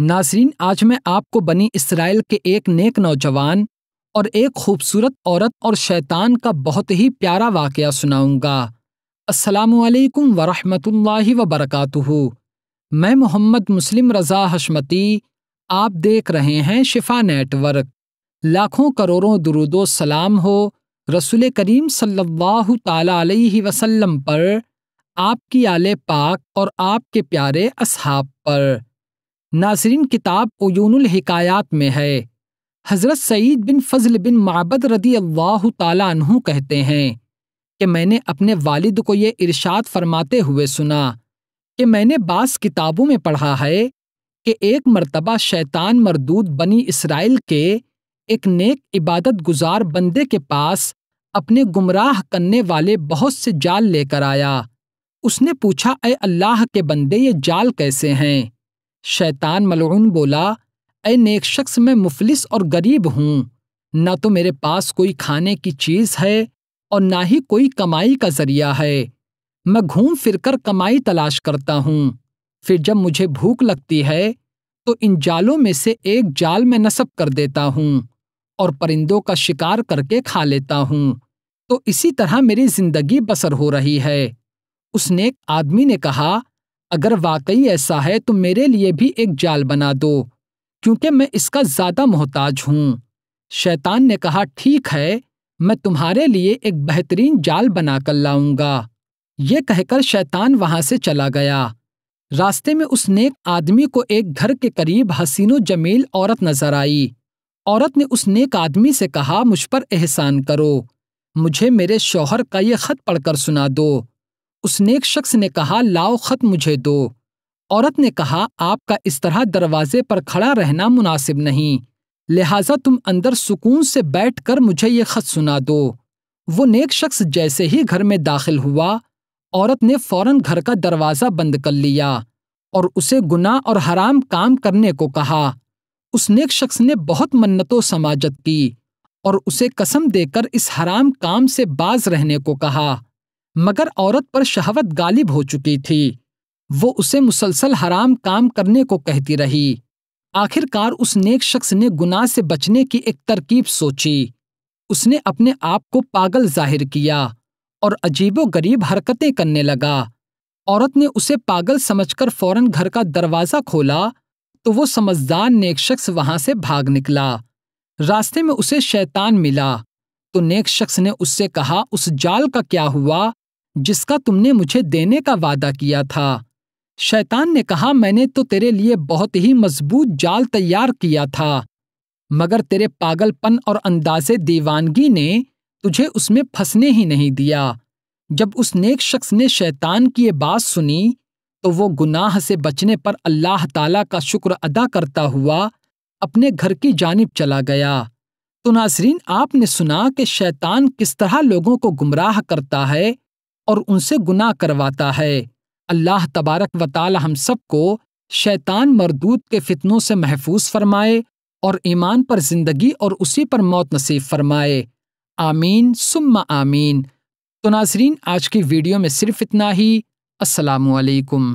नासरीन आज मैं आपको बनी इसराइल के एक नेक नौजवान और एक खूबसूरत औरत और शैतान का बहुत ही प्यारा वाक़ सुनाऊँगा। असलकम वरहमतुल्लाहि वबरकातुहू। मैं मोहम्मद मुस्लिम रज़ा हशमती, आप देख रहे हैं शिफा नेटवर्क। लाखों करोड़ों दरुदो सलाम हो रसूल करीम सल्लल्लाहु ताला वसल्लम पर, आपकी आले पाक और आपके प्यारे असहाब पर। नाजरीन किताब उयूनुल हिकायात में है। हज़रत सईद बिन फजल बिन माबद रदी अल्लाह तु कहते हैं कि मैंने अपने वालिद को ये इरशाद फरमाते हुए सुना कि मैंने बास किताबों में पढ़ा है कि एक मर्तबा शैतान मरदूद बनी इसराइल के एक नेक इबादत गुजार बंदे के पास अपने गुमराह करने वाले बहुत से जाल लेकर आया। उसने पूछा अल्लाह के बंदे ये जाल कैसे हैं? शैतान मलून बोला अय नेक शख्स, मैं मुफलिस और गरीब हूँ। न तो मेरे पास कोई खाने की चीज़ है और ना ही कोई कमाई का ज़रिया है। मैं घूम फिरकर कमाई तलाश करता हूँ। फिर जब मुझे भूख लगती है तो इन जालों में से एक जाल में नसब कर देता हूँ और परिंदों का शिकार करके खा लेता हूँ। तो इसी तरह मेरी ज़िंदगी बसर हो रही है। उस नेक आदमी ने कहा अगर वाकई ऐसा है तो मेरे लिए भी एक जाल बना दो, क्योंकि मैं इसका ज़्यादा मोहताज हूँ। शैतान ने कहा, ठीक है, मैं तुम्हारे लिए एक बेहतरीन जाल बनाकर लाऊँगा। ये कहकर शैतान वहाँ से चला गया। रास्ते में उस नेक आदमी को एक घर के करीब हसीनो जमील औरत नज़र आई। औरत ने उस नेक आदमी से कहा, मुझ पर एहसान करो। मुझे मेरे शौहर का ये खत पढ़कर सुना दो। उस नेक शख्स ने कहा, लाओ खत मुझे दो। औरत ने कहा, आपका इस तरह दरवाजे पर खड़ा रहना मुनासिब नहीं। लिहाजा तुम अंदर सुकून से बैठकर मुझे ये खत सुना दो। वो नेक शख्स जैसे ही घर में दाखिल हुआ, औरत ने फ़ौरन घर का दरवाज़ा बंद कर लिया और उसे गुनाह और हराम काम करने को कहा। उस नेक शख्स ने बहुत मन्नतों समाजत की और उसे कसम देकर इस हराम काम से बाज रहने को कहा। मगर औरत पर शहवत गालिब हो चुकी थी। वो उसे मुसलसल हराम काम करने को कहती रही। आखिरकार उस नेक शख्स ने गुनाह से बचने की एक तरकीब सोची। उसने अपने आप को पागल ज़ाहिर किया और अजीबो गरीब हरकतें करने लगा। औरत ने उसे पागल समझकर फ़ौरन घर का दरवाज़ा खोला तो वो समझदार नेक शख्स वहाँ से भाग निकला। रास्ते में उसे शैतान मिला। तो नेक शख्स ने उससे कहा, उस जाल का क्या हुआ? जिसका तुमने मुझे देने का वादा किया था। शैतान ने कहा, मैंने तो तेरे लिए बहुत ही मज़बूत जाल तैयार किया था, मगर तेरे पागलपन और अंदाजे दीवानगी ने तुझे उसमें फंसने ही नहीं दिया। जब उस नेक शख्स ने शैतान की ये बात सुनी तो वो गुनाह से बचने पर अल्लाह ताला का शुक्र अदा करता हुआ अपने घर की जानिब चला गया। तो नाजरीन, आपने सुना कि शैतान किस तरह लोगों को गुमराह करता है? और उनसे गुनाह करवाता है। अल्लाह तबारक व हम सबको शैतान मरदूत के फितनों से महफूज फरमाए और ईमान पर ज़िंदगी और उसी पर मौत नसीब फरमाए। आमीन, सुम्मा आमीन। तो नाजरीन, आज की वीडियो में सिर्फ़ इतना ही। असलकुम